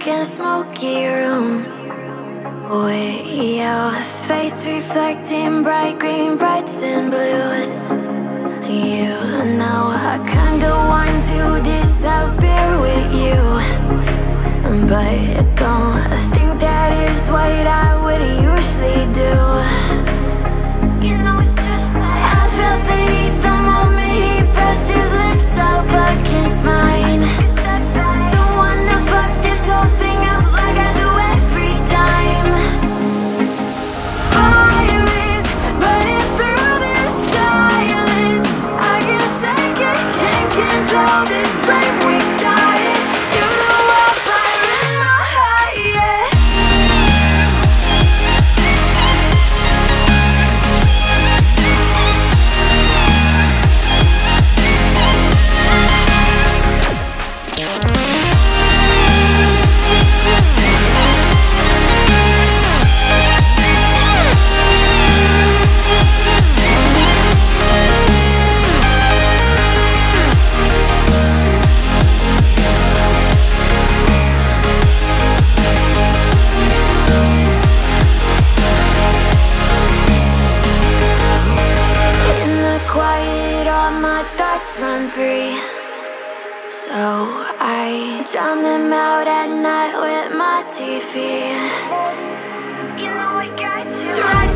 dark and smoky room With your face reflecting bright green, brights and blues. You know I kinda want to disappear with you. But don't think that is what I would usually do all my thoughts run free. So I drown them out at night with my TV. You know I got to